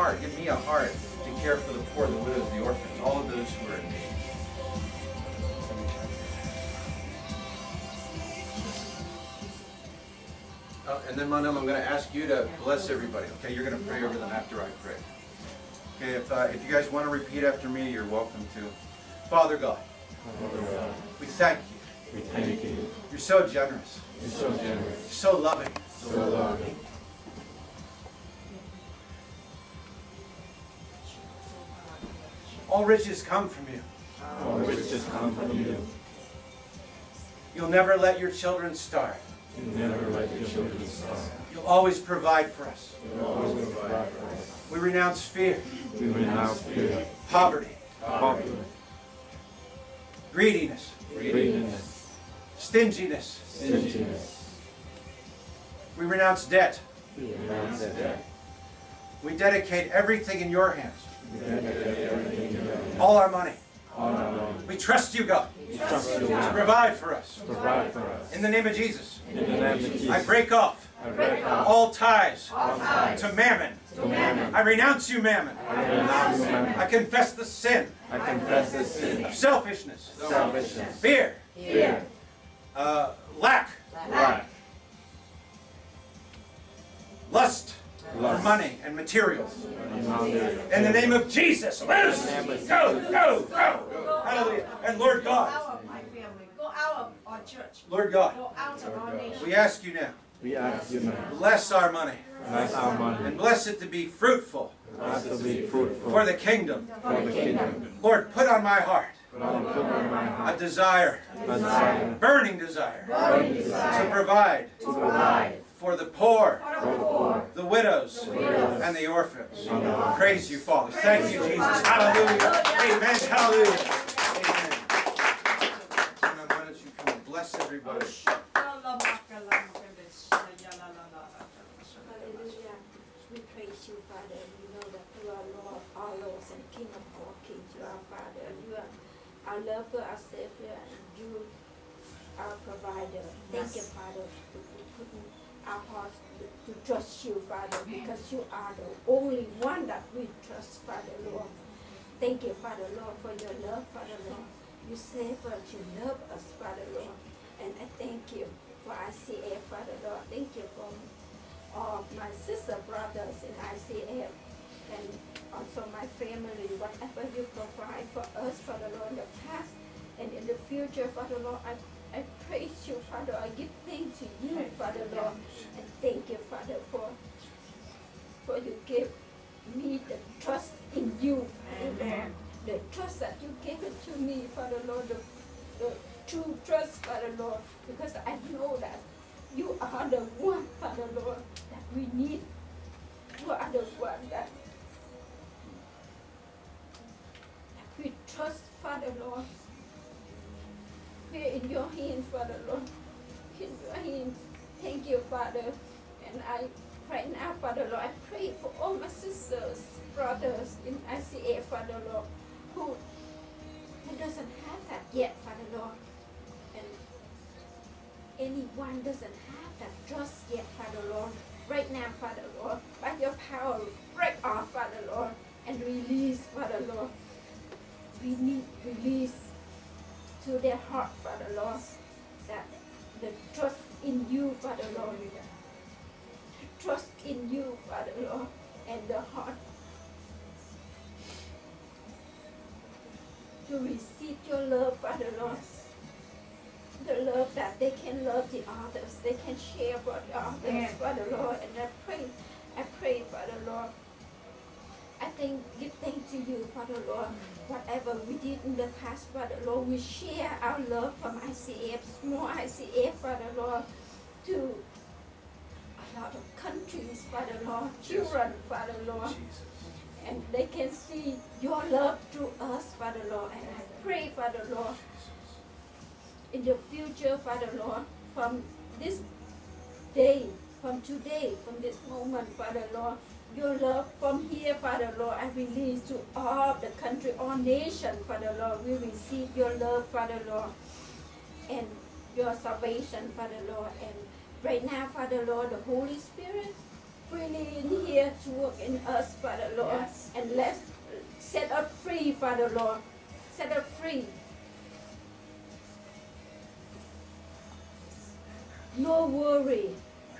heart, give me a heart to care for the poor, the widows, the orphans, all of those who are in need. Oh, and then, Manam, I'm going to ask you to bless everybody. Okay, you're going to pray over them after I pray. Okay, if, uh, if you guys want to repeat after me, you're welcome to. Father God, we thank you. We thank you. You're so generous. You're so generous. You're so loving. So loving. All riches come from you. All riches come from you. You'll never let your children starve. You'll never let your children starve. You'll always provide for us. You always provide for us. We renounce fear, We renounce fear, poverty, poverty, greediness, greediness, stinginess. stinginess. We renounce debt. We renounce debt. We dedicate everything in your hands. We dedicate everything you have. All our money. All our money. We trust you, God, trust you, to provide for us. Provide for us. In the name of Jesus, name. I break off I break off all ties all ties to mammon. to mammon. I renounce you, mammon. I renounce mammon. I confess the sin I confess the sin of selfishness, selfishness, fear, fear, uh, lack, lack, lust lust, money and materials. In the name of Jesus, loose! Go, go, go! Hallelujah. And Lord God, out of my family, go out of our church, Lord God, go out of our nation. we ask you now, We ask you now, bless our money. Bless our money, and bless it to be fruitful. Bless it to be fruitful. For the kingdom. for the kingdom. Lord, put on my heart Lord, put on my heart. a desire, a desire. Burning desire, Burning to provide. To provide for the poor, for the poor, the widows, widows, and the orphans. and the orphans. Praise you, Father. Thank you, Jesus. Hallelujah. Amen. Hallelujah. Amen. Amen. Why don't you come and bless everybody? Hallelujah. We praise you, Father. We know that you are Lord of all lords and King of all kings. You are Father. You are our lover, our Savior, and you are our provider. Thank you, Father, for putting our hearts to, trust you, Father, because you are the only one that we trust, Father, Lord. Thank you, Father, Lord, for your love, Father, Lord. You save us, you love us, Father, Lord. And I thank you for ICF, Father, Lord. Thank you for of my sister brothers in ICF and also my family, whatever you provide for us, Father Lord, in the past and in the future, Father Lord, I, I praise you, Father. I give thanks to you, Father Lord, and thank you, Father, for for you give me the trust in you, Amen. The trust that you gave it to me, Father Lord, the, the true trust, Father Lord, because I know that you are the one, Father Lord, that we need. You are the one that, that we trust, Father Lord. In your hands, Father Lord. In your hands. Thank you, Father. And I right now, Father Lord, I pray for all my sisters, brothers in ICF, Father Lord, who, who doesn't have that yet, Father Lord. And anyone doesn't have that trust yet, Father Lord. Right now, Father Lord, by your power, break off, Father Lord, and release, Father Lord. We need release to their heart, Father Lord, that the trust in you, Father Lord. Trust in you, Father Lord, and the heart to receive your love, Father Lord the love that they can love the others, they can share for the others. Father Lord. And I pray, I pray, Father Lord. Thank, give thanks to you, Father Lord. Whatever we did in the past, Father Lord, we share our love from ICF, small ICF, Father Lord, to a lot of countries, Father Lord, children, Father Lord Jesus. and they can see your love through us, Father Lord. And I pray, Father Lord, in the future, Father Lord, from this day, from today, from this moment, Father Lord, your love from here, Father Lord, I release to all the country, all nation, Father Lord. We receive your love, Father Lord, and your salvation, Father Lord. And right now, Father Lord, the Holy Spirit, freely in here to work in us, Father Lord. and let set us free, Father Lord. Set us free. No worry,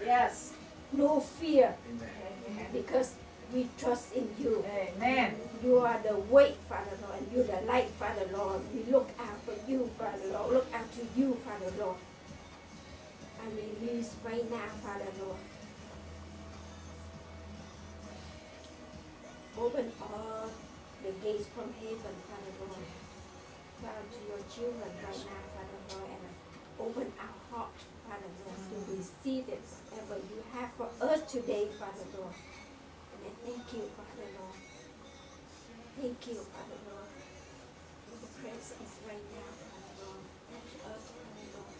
Yes. no fear, Amen. Because we trust in you. Amen. You are the way, Father Lord, and you're the light, Father Lord. We look out for you, Father Lord. Look out to you, Father Lord. I release right now, Father Lord. Open all the gates from heaven, Father Lord. Bow to your children right now, Father Lord, and open our heart, Father Lord, to mm. receive it, whatever you have for us today, Father Lord. And I thank you, Father Lord. Thank you, Father Lord. for The presence right now, Father Lord. Touch us, Father Lord.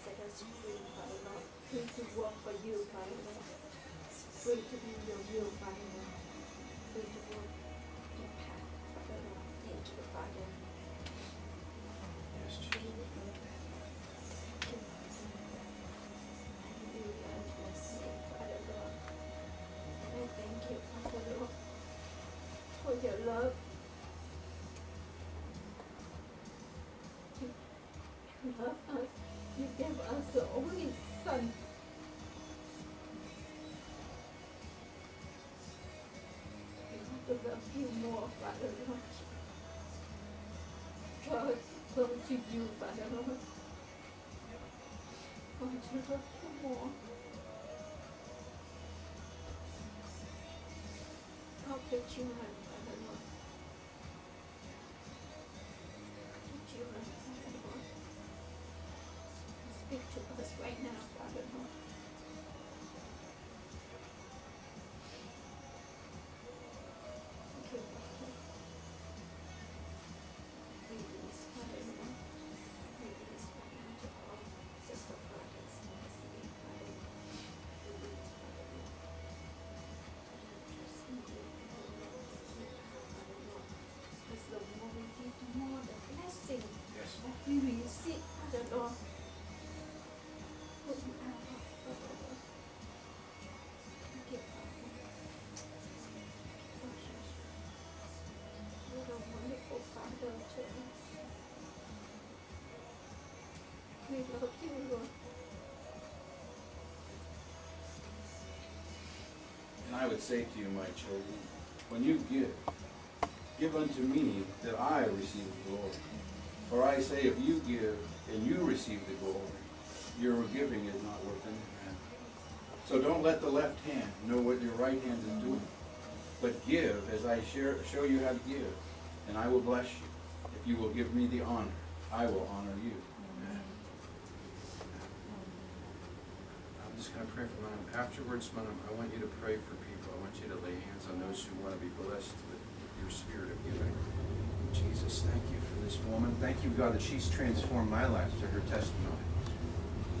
Set us free, Father Lord. Free to work for you, Father Lord. Free to be your will, Father Lord. You. You gave us the only Son. We want to love you more, Father Lord. Draw us to you, Father Lord. Want to love you more. Help the children, Father I would say to you, my children, when you give, give unto me that I receive the glory. For I say, if you give and you receive the glory, your giving is not worth anything. So don't let the left hand know what your right hand is doing. But give as I share, show you how to give, and I will bless you. If you will give me the honor, I will honor you. I'm just going to pray for Madam. Afterwards, Madam, I want you to pray for people. I want you to lay hands on those who want to be blessed with your spirit of giving. Jesus, thank you for this woman. Thank you, God, that she's transformed my life through her testimony.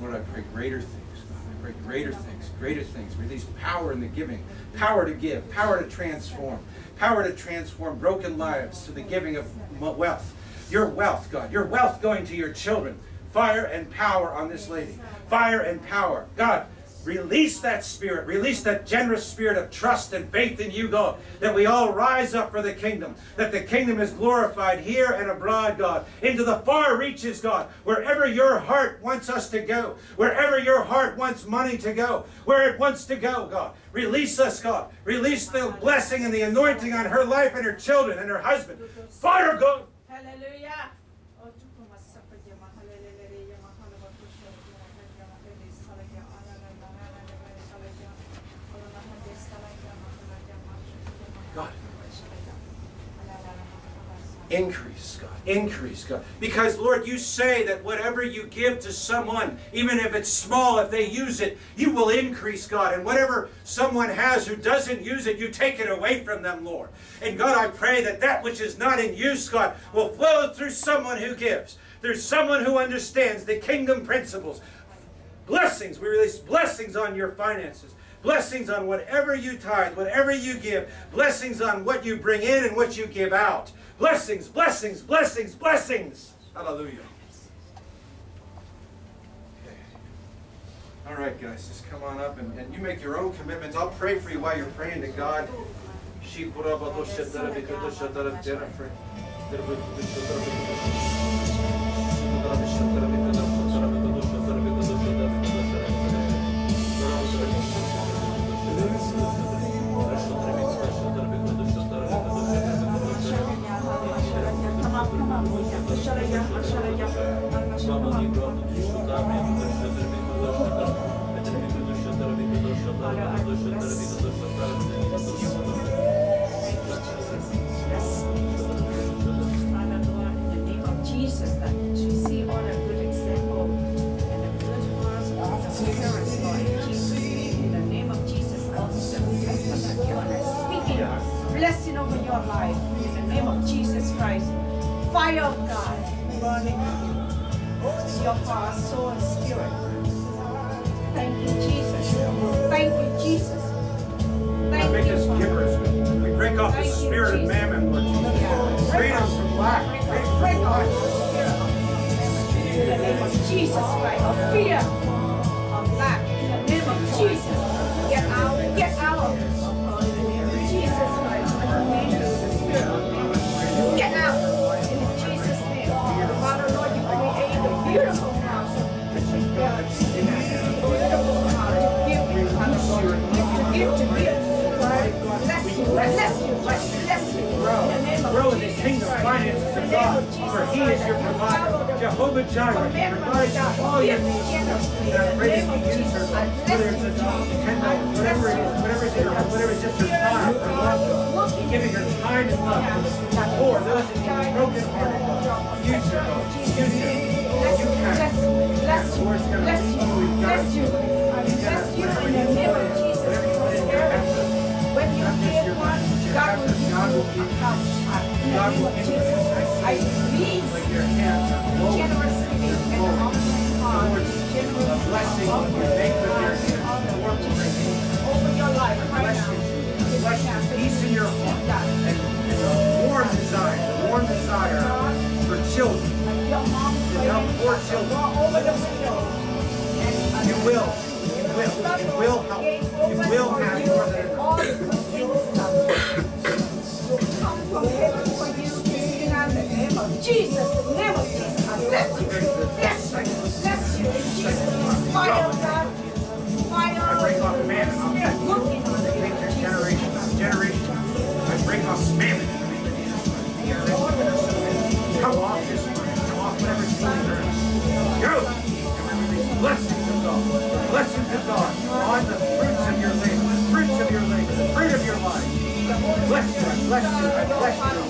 Lord, I pray greater things. God. I pray greater things, greater things. Release power in the giving, power to give, power to transform, power to transform broken lives to the giving of wealth. Your wealth, God, your wealth going to your children. Fire and power on this lady. Fire and power. God, release that spirit. Release that generous spirit of trust and faith in you, God. That we all rise up for the kingdom. That the kingdom is glorified here and abroad, God. Into the far reaches, God. Wherever your heart wants us to go. Wherever your heart wants money to go. Where it wants to go, God. Release us, God. Release the blessing and the anointing on her life and her children and her husband. Fire, God. Hallelujah. Increase, God. Increase, God. Because, Lord, you say that whatever you give to someone, even if it's small, if they use it, you will increase, God. And whatever someone has who doesn't use it, you take it away from them, Lord. And God, I pray that that which is not in use, God, will flow through someone who gives, through someone who understands the kingdom principles. Blessings. We release blessings on your finances. Blessings on whatever you tithe, whatever you give. Blessings on what you bring in and what you give out. Blessings, blessings, blessings, blessings. Hallelujah. Okay. All right, guys, just come on up and, and you make your own commitments. I'll pray for you while you're praying to God. Shalaya. Come on. Father the Thank you, spirit of Jesus. mammon, Lord Jesus. Yeah. Freedom from lack. Freedom from lack. the spirit of in the name of Jesus Christ, of fear, finances of God, for He is your provider. Jehovah Jireh, He provides all your needs. And I pray that you use Jesus, her, whether it's a I whatever it is, whatever it's in whatever it's just her time, her love, giving her time and love pour those need, broken hearted, Use her, Use her. You can. Bless you, bless you, you. We've got bless you. Bless you in the name of Jesus. When you give God will give you a couch. In the name of I release are glowing. and offering you we thank you. Over your life right now. you. Bless you. Peace in your heart. And, and a warm desire, a warm desire for children. Mom help poor children. You will. You will. You will help. You will have more than enough. Jesus, the name of Jesus, I bless you, bless you, bless you. In Jesus' name, fire of God, fire I of break off man. Spirit, looking on the Take your generation. Generation. I break off mammon. Come off this. Come off whatever seems earned. Go. And we release blessings of God. Blessings of God on the fruits of your labor. Fruits of your labor. The fruit of your life. Bless you. I bless you. I bless you.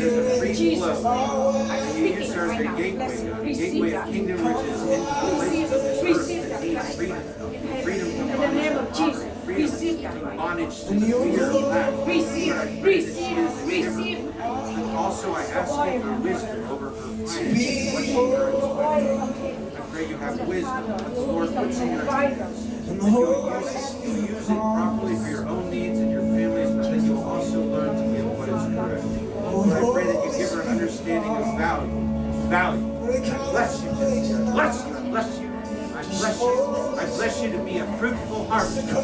there's a, there's a free flow. And you use her as a gateway, God, a gateway of kingdom riches into the places of this earth that need freedom. Freedom from In the name of bondage, Jesus, freedom receive that. from bondage to the fear of lack. Receive, Lord, I pray that she is a receive, giver. receive. Also, I ask you for wisdom over her finances, what she earns, what I pray you have wisdom, what the Lord puts in your hands. That you'll use it, you'll use it properly for your own needs and I pray that you give her an understanding of value. Value. I bless you, Jesus. Bless you. I bless you. I bless you. I bless you to be a fruitful harvester.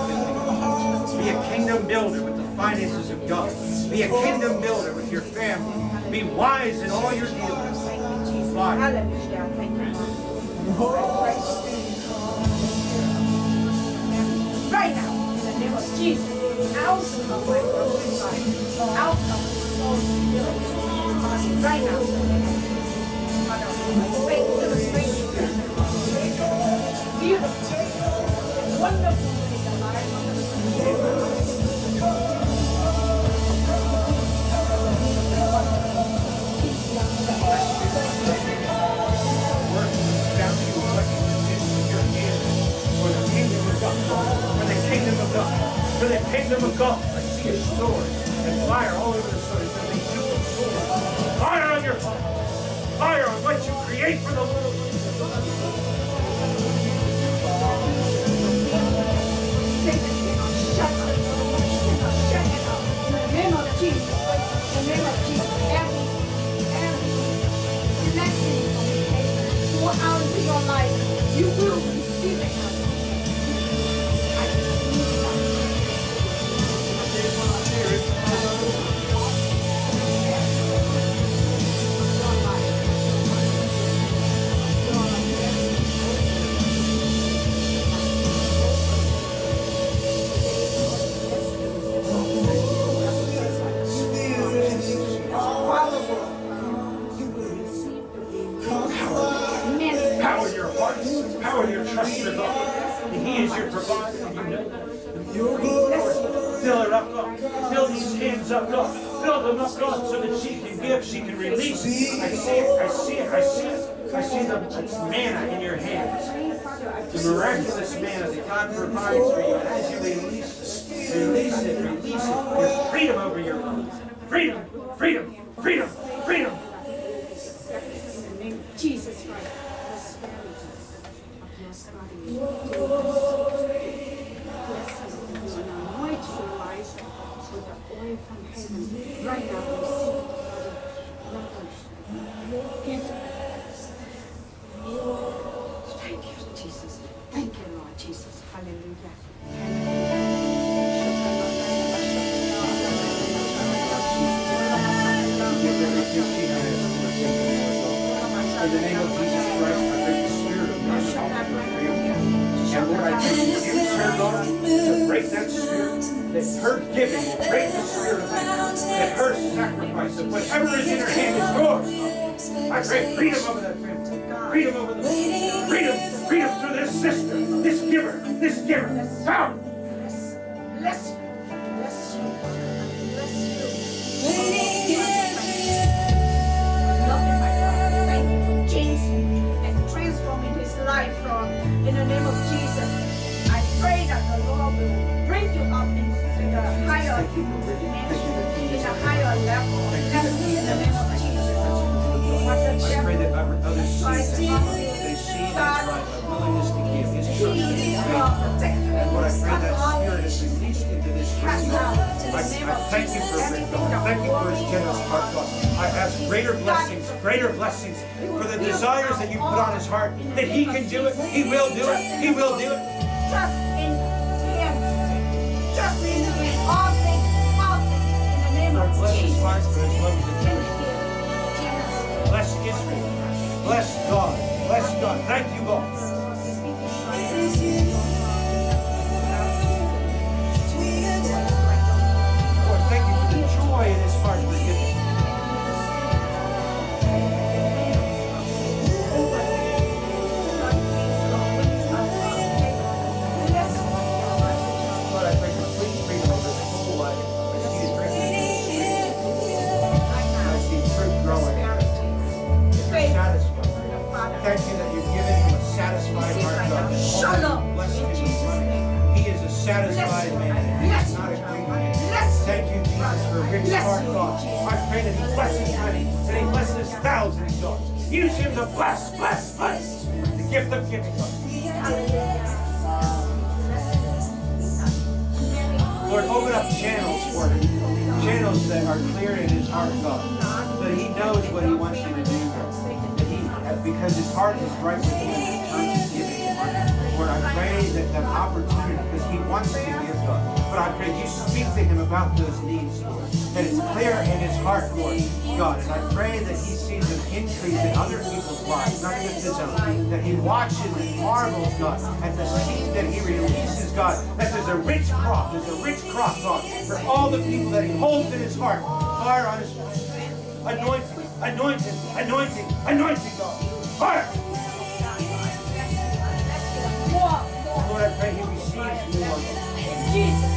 Be a kingdom builder with the finances of God. Be a kingdom builder with your family. Be wise in all your dealings. Lord. Right now, in the name of Jesus, out of my life, out of spirit, right now. Right now, it. Thank you, Jesus. Thank you, Lord Jesus. Hallelujah. God. In the name of Jesus Christ, I the spirit of family. And Lord, I God, to break that spirit. That her giving will break the spirit of man. That her sacrifice of whatever is in her hand is yours. I pray freedom over that family. Freedom over the freedom, freedom through this sister, this giver, this giver. Power. What I pray that. They see willingness to give. And Lord, I pray that spirit is released into this I, I thank you for Rick, God. Thank you for his generous heart. I ask greater blessings, greater blessings for the desires that you put on his heart, that he can do it, he will do it, he will do it. The heart for his love devotion. you, Jesus. Bless Israel. Bless God. Bless God. Thank you, God. Lord, thank you for the joy in his heart Use him to bless, bless, bless. The gift of giving, Lord, open up channels for him. Channels that are clear in his heart, God. That he knows what he wants you to do. That he, because his heart is right with you in terms of giving. Lord, I pray that that opportunity, because he wants to give, God. But I pray you speak to him about those needs, Lord. That it's clear in his heart, Lord, God. And I pray that he sees an increase in other people's lives, not just his own. That he watches and marvels, God, at the seed that he releases, God. That there's a rich crop, there's a rich crop, God, for all the people that he holds in his heart. Fire on his. Anointing, anointing, anointing, anointing, God. Fire! Lord, I pray he receives more. Lord,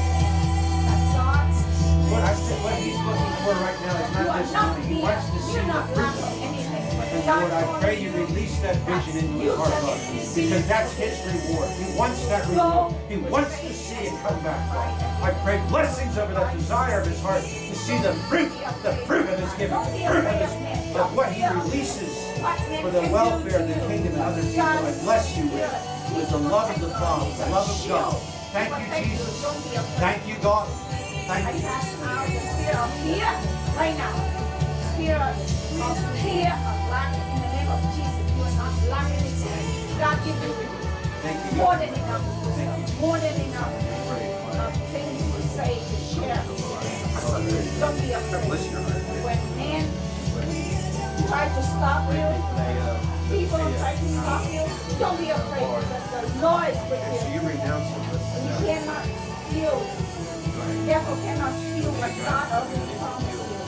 What he's looking for right now is not money. He wants to see the fruit of it. And Lord, I pray you release that vision into his heart, because that's his reward. He wants that reward. He wants to see it come back. I pray blessings over that desire of his heart to see the fruit, the fruit of his giving, the fruit of, his, of what he releases for the welfare of the kingdom and other people. I bless you with, with the love of the Father, the love of God. Thank you, Jesus. Thank you, God. Thank I you. cast out the spirit of fear right now. Spirit of fear of lack in the name of Jesus. You are not lacking anything. God give you Thank you, more than enough. More than enough of things to say, to share. Don't be afraid. Bless your heart. When men try to stop you, uh, people try to stop you, don't be afraid because the Lord is with you. you renounce it. You cannot steal. Devil cannot steal what God already promised you.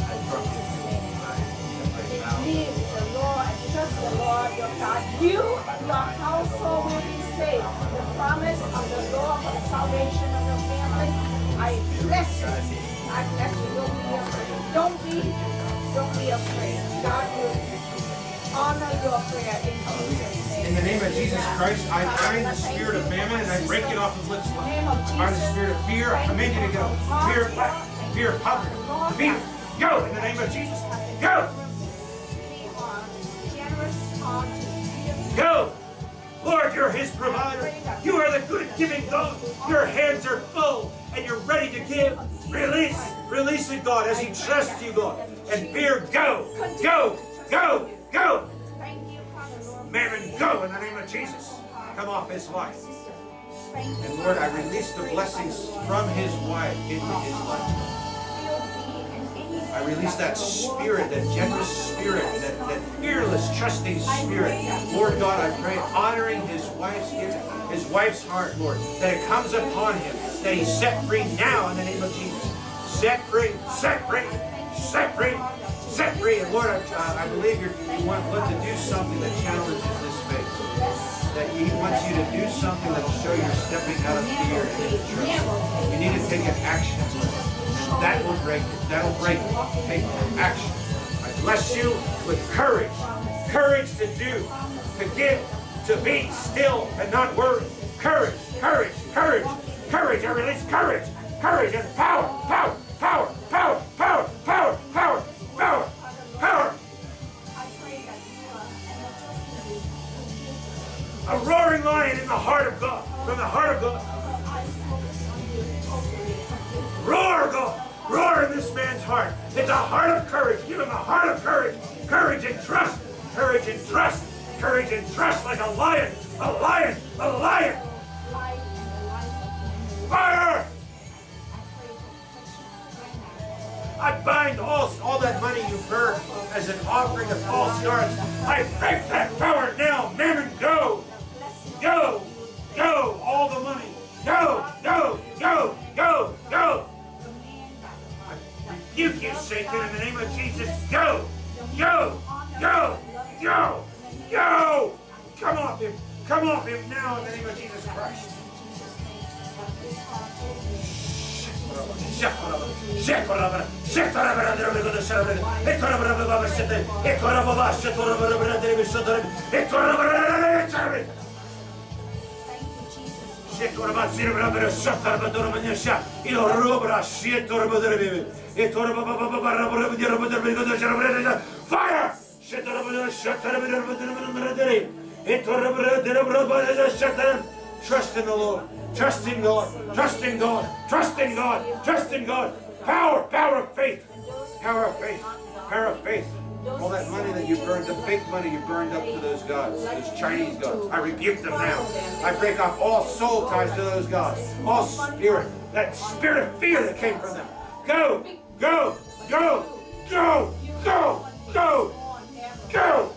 In the Lord and trust the Lord your God. You, your household will be saved. The promise of the Lord for the salvation of your family. I bless you. I bless you. Don't be afraid. Don't be, don't be afraid. God will honor your prayer in Jesus' name. In the name of Jesus Christ, I bind the spirit of mammon and I break it off of lips. I bind the spirit of fear. I command you to go. Fear of lack, fear of poverty, fear. Go in the name of Jesus. Go, We are generous heart to give. go. Lord, you're his provider. You are the good giving God. Your hands are full and you're ready to give. Release, release it, God, as he trusts you, God. And fear, go, go, go, go. Mammon, go in the name of Jesus. Come off his life. And Lord, I release the blessings from his wife into his life. I release that spirit, that generous spirit, that, that fearless, trusting spirit. Lord God, I pray, honoring his wife's giving, his wife's heart, Lord, that it comes upon him, that he's set free now in the name of Jesus. Set free, set free, set free, set free. And Lord, I, I believe you want Lord to do something that challenges this faith. That he wants you to do something that will show you're stepping out of fear and into trust. You need to take an action. And that will break it. That'll break it. Take action. I bless you with courage. Courage to do, to give, to be still and not worry. Courage, courage, courage, courage. I release courage, courage and power, power, heart of courage. Courage and trust. Courage and trust. Courage and trust like a lion. A lion. A lion. Fire! I. I bind all, all that money you've earned as an offering of false starts. I break that power now. Mammon, go. Go. Go. All the money. Go. Go. Go. Go. Go. rebuke you, Satan, in the name of Jesus. Go! Go! Go! Go! Go! Come off him! Come off him now in the name of Jesus Christ. Thank you, Jesus. Fire! Trust in the Lord. Trust in God. Trust in God. Trust in God. Trust in God. Power, power of faith. Power of faith. Power of faith. All that money that you burned, the fake money you burned up to those gods, those Chinese gods, I rebuke them now. I break off all soul ties to those gods, all spirit, that spirit of fear that came from them. Go, Go! Go! Go! Go! Go! Go!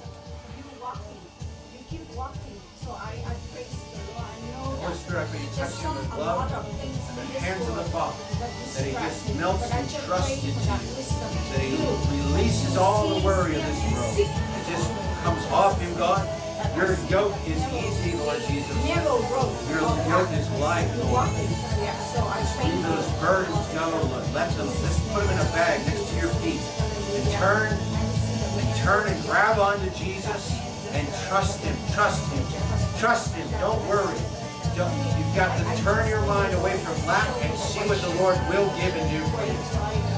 Directly touched him with love and the hands of the Father, that he just melts and trusts in you, that he releases all the worry of this world. It just comes off him, God, your yoke is easy, Lord Jesus. Your yoke is light, Lord. walking. Yeah, so I thank Leave those burdens go, Lord. Let them, just put them in a bag next to your feet. And turn, and turn and grab onto Jesus and trust Him. Trust Him. Trust Him. Don't worry. Don't, you've got to turn your mind away from lack and see what the Lord will give and do for you.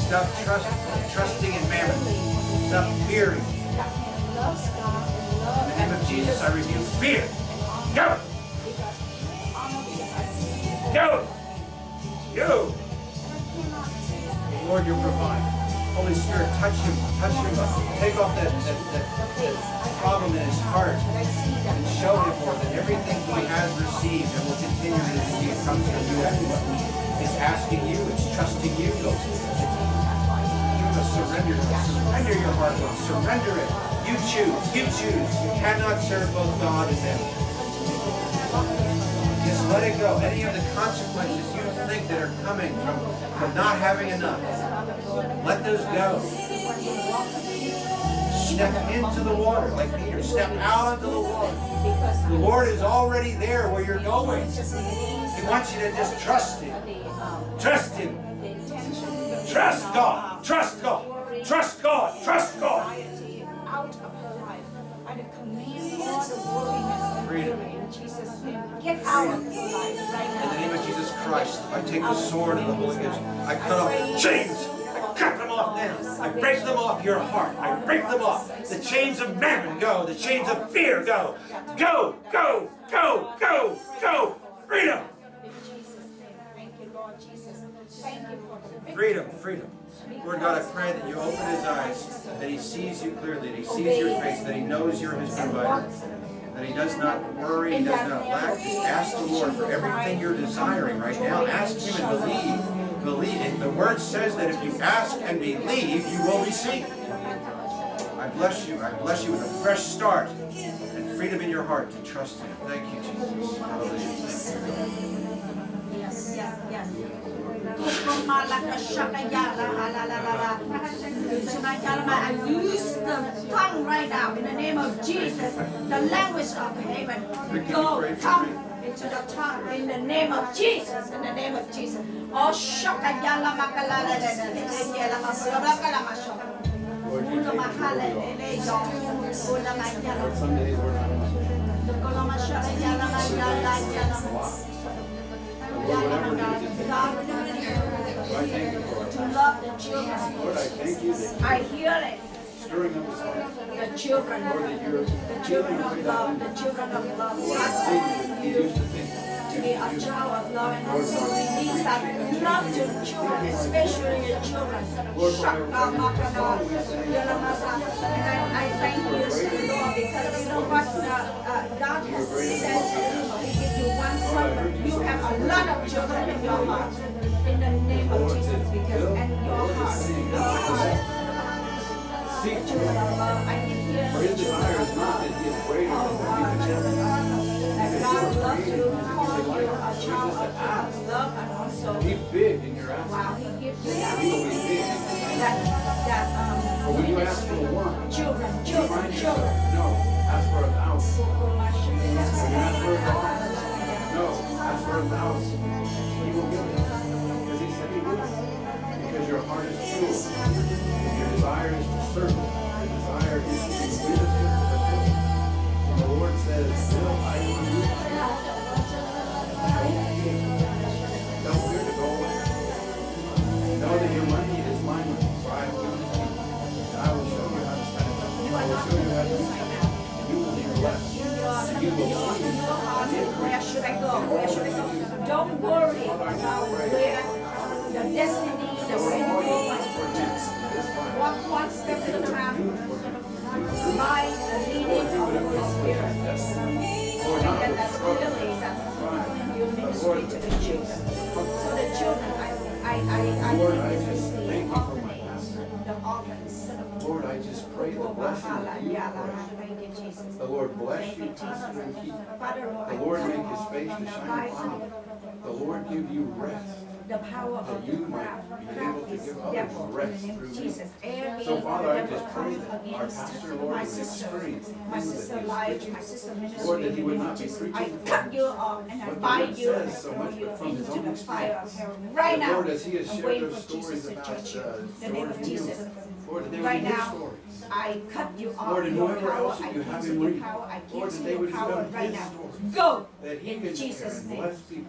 Stop trust, trusting in mammon. Stop fearing. Name of Jesus, I rebuke fear. Go! Go! Go! Lord, you provide. Holy Spirit, touch him, touch him. Take off that, that, that, that problem in his heart and show him, Lord, that everything he has received and will continue to receive comes from you anyway. It's asking you, it's trusting you, Lord. Surrender. Surrender your heart, Lord. Surrender it. You choose. You choose. You cannot serve both God and them. Just let it go. Any of the consequences you think that are coming from, from not having enough, let those go. Step into the water like Peter. Step out into the water. The Lord is already there where you're going. He wants you to just trust Him. Trust Him. Trust God. Trust God. Trust God. Trust God. Out of her life. I command all the worriness and Freedom. in Jesus' name. Get out of her life right In the name of Jesus Christ, I take the sword of the Holy Ghost. I cut off chains. I cut them off now. I break them off your heart. I break them off. The chains of mammon go. The chains of fear go. Go, go, go, go, go. Freedom. In Jesus' name. Thank you, Lord Jesus. Thank you for the victory. Freedom, freedom. Lord God, I pray that you open his eyes, that he sees you clearly, that he sees your face, that he knows you're his provider, that he does not worry, he does not lack. Just ask the Lord for everything you're desiring right now. Ask him and believe. Believe. And the word says that if you ask and believe, you will receive. I bless you. I bless you with a fresh start and freedom in your heart to trust him. Thank you, Jesus. Hallelujah. Yes, yes, yes. I use the tongue right now in the name of Jesus, the language of heaven. Go, come into the tongue in the name of Jesus, in the name of Jesus. Oh, shaka yala makalala le le le le yala makalala love the children. Lord, I thank you that I hear it. stirring up his heart. The children, Lord, that you're the children of love, the children of love. Lord, I thank you that you used to think. to be a child of love and also release that love to children, especially your children. And I, I thank you, Lord, because you know what, uh, uh, God has said, He give you you have a lot of children in your heart. In the name of Jesus, because and your heart, your heart. Seek children of love, I can hear For his desire is not that he is greater than the children. That God loves you, call you a child of God's love, and also, Be big in your ask. wow, He gives you that, big. that, that, For um, when you ask for one, Children, children, children. No, ask for a thousand. Ask for a dollar, no, ask for a thousand. He will give it. Because he said he would. Because your heart is pure. Your desire is to serve. Your Thank you, Jesus. The Lord bless you, you, prosper and Jesus. keep. Father, Lord, The Lord make his face to shine upon you. The Lord give you rest the power of that the you might be able to give others rest through. Jesus. So Father, I just pray that our pastor, Lord, my sister, my sister life, my sister ministry. Lord, that he would not be preaching I cut you off and I bind you and so much, but from his own the fire experience. right now. Lord, as he has shared those stories to about, uh, the name Lord, of Jesus. Lord, that they would Right be his now, stories. I cut you off Lord, and your whoever power, else I that you have him your read, power, I Lord, that they your would power right now. Go! That he In can Jesus' name. bless people.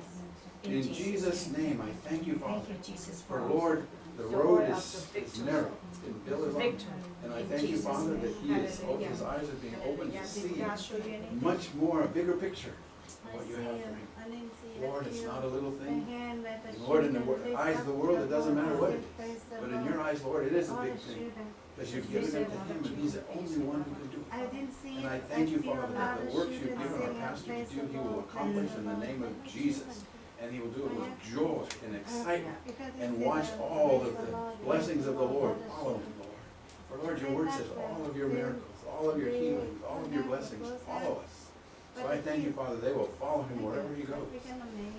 In In Jesus' Jesus' name, I thank you, Father. Thank you, Jesus, For for Lord, the The road is is victory. narrow and Bill is on. victory. And I In thank you, Father, that he is, Hallelujah. his eyes are being opened to see Did God show you anything? much more, a bigger picture of what you have for him. Lord, it's not a little thing. Lord, in the eyes of the world, it doesn't matter what it is. But in your eyes, Lord, it is a big thing. Because you've given it to him and he's the only one who can do it. I didn't see And I thank you, Father, that the works you've given our pastor to do, he will accomplish in the name of Jesus. And he will do it with joy and excitement. And watch all of the blessings of the Lord Lord." follow him, Lord. For Lord, your word says all of your miracles, all of your healings, all of your blessings follow us. So I thank you, Father, they will follow him wherever he goes.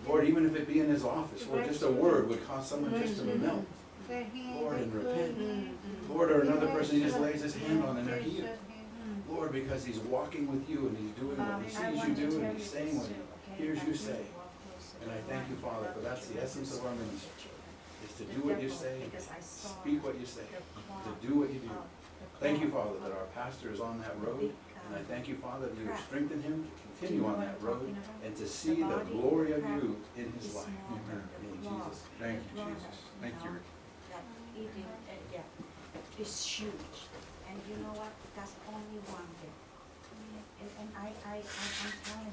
Lord, even if it be in his office, Lord, just a word would cause someone just to melt. Lord, and repent. Lord, or another person he just lays his hand on and they're healed. Lord, because he's walking with you and he's doing what he sees you do and he's saying what he hears you say. And I thank you, Father, for that's the essence of our ministry, is to do what you say, speak what you say, to do what you do. Thank you, Father, that our pastor is on that road. And I thank you, Father, that you have strengthened him to continue on that road and to see the glory of you in his life. Amen. In Jesus' Thank you, Jesus. Thank you, eating, uh, yeah, is huge. And you know what? That's only one thing. And, and I, I, I- I'm telling